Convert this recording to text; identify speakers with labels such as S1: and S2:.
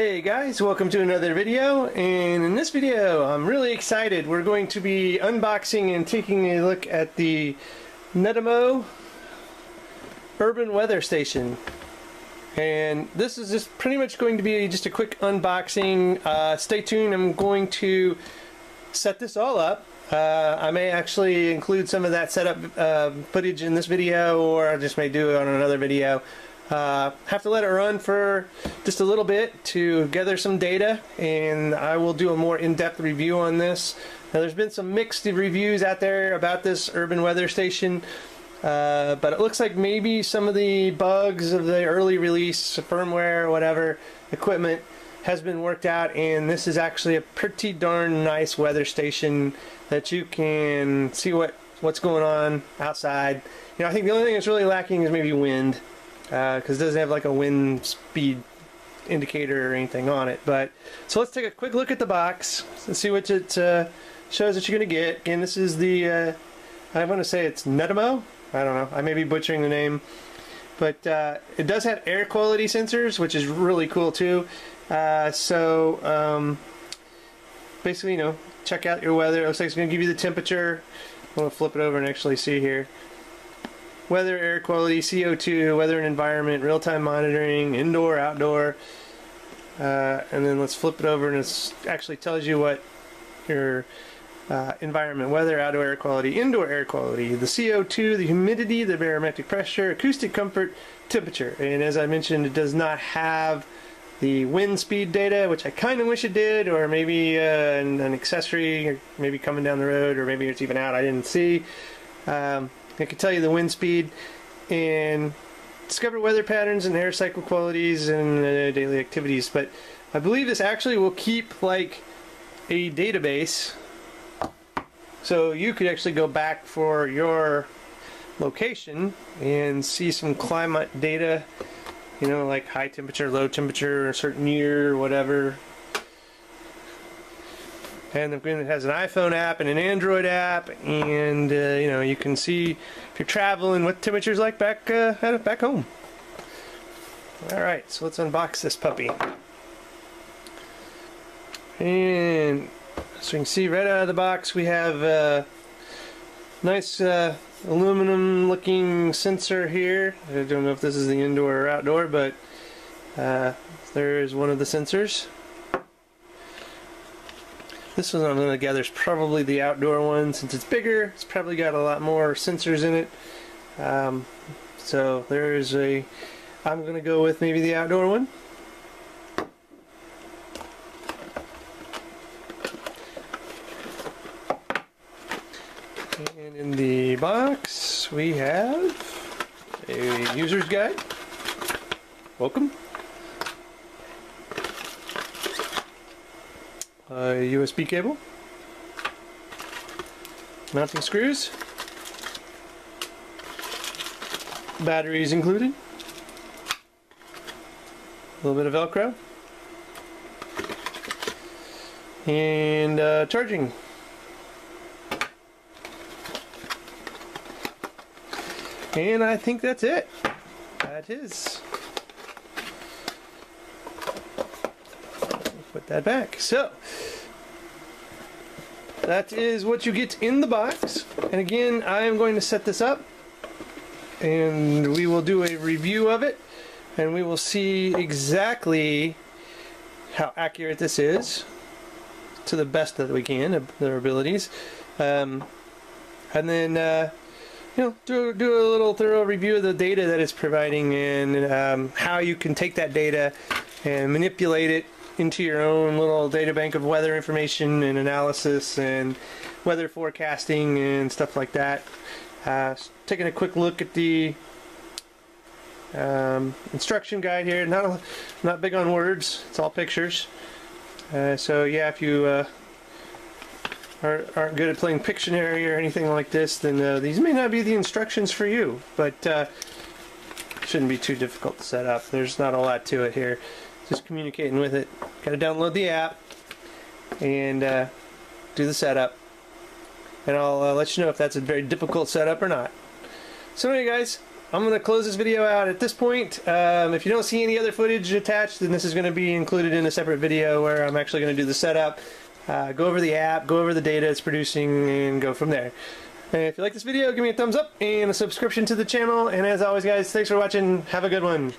S1: Hey guys, welcome to another video, and in this video I'm really excited. We're going to be unboxing and taking a look at the Netimo Urban Weather Station. And this is just pretty much going to be just a quick unboxing. Uh, stay tuned, I'm going to set this all up. Uh, I may actually include some of that setup uh, footage in this video, or I just may do it on another video. Uh, have to let it run for just a little bit to gather some data and I will do a more in-depth review on this. Now there's been some mixed reviews out there about this urban weather station uh, but it looks like maybe some of the bugs of the early release firmware whatever equipment has been worked out and this is actually a pretty darn nice weather station that you can see what what's going on outside. You know I think the only thing that's really lacking is maybe wind because uh, it doesn't have like a wind speed indicator or anything on it. But so let's take a quick look at the box and see what it uh, shows that you're going to get. Again, this is the uh, I want to say it's Netimo. I don't know. I may be butchering the name, but uh, it does have air quality sensors, which is really cool too. Uh, so um, basically, you know, check out your weather. It looks like it's going to give you the temperature. I'm going to flip it over and actually see here weather, air quality, CO2, weather and environment, real-time monitoring, indoor, outdoor. Uh, and then let's flip it over and it actually tells you what your uh, environment, weather, outdoor air quality, indoor air quality, the CO2, the humidity, the barometric pressure, acoustic comfort, temperature. And as I mentioned, it does not have the wind speed data, which I kind of wish it did, or maybe uh, an, an, accessory, or maybe coming down the road, or maybe it's even out. I didn't see. Um, I can tell you the wind speed and discover weather patterns and air cycle qualities and uh, daily activities. But I believe this actually will keep like a database. So you could actually go back for your location and see some climate data, you know, like high temperature, low temperature, a certain year, whatever, and it has an iPhone app and an Android app, and uh, you know you can see if you're traveling what temperature's like back uh, back home. All right, so let's unbox this puppy, and so you can see right out of the box we have a nice uh, aluminum-looking sensor here. I don't know if this is the indoor or outdoor, but uh, there is one of the sensors. This one I'm going to gather is probably the outdoor one since it's bigger. It's probably got a lot more sensors in it. Um, so there's a, I'm going to go with maybe the outdoor one. And in the box we have a user's guide. Welcome. USB cable, mounting screws, batteries included, a little bit of Velcro, and uh, charging. And I think that's it. That is. Put that back. So, that is what you get in the box. And again, I am going to set this up and we will do a review of it and we will see exactly how accurate this is to the best that we can of their abilities. Um, and then, uh, you know, do, do a little thorough review of the data that it's providing and um, how you can take that data and manipulate it into your own little data bank of weather information and analysis and weather forecasting and stuff like that. Uh, taking a quick look at the um, instruction guide here. Not a, not big on words. It's all pictures. Uh, so yeah, if you uh, are, aren't good at playing Pictionary or anything like this, then uh, these may not be the instructions for you. But uh, shouldn't be too difficult to set up. There's not a lot to it here just communicating with it. Got to download the app and uh, do the setup. And I'll uh, let you know if that's a very difficult setup or not. So anyway guys, I'm going to close this video out at this point. Um, if you don't see any other footage attached, then this is going to be included in a separate video where I'm actually going to do the setup, uh, go over the app, go over the data it's producing, and go from there. And if you like this video, give me a thumbs up and a subscription to the channel. And as always, guys, thanks for watching. Have a good one.